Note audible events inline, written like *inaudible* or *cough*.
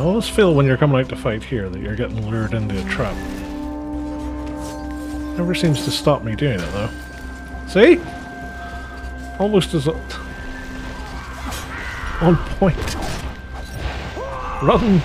I always feel when you're coming out to fight here that you're getting lured into a trap. Never seems to stop me doing it though. See? Almost as *laughs* on point. Run!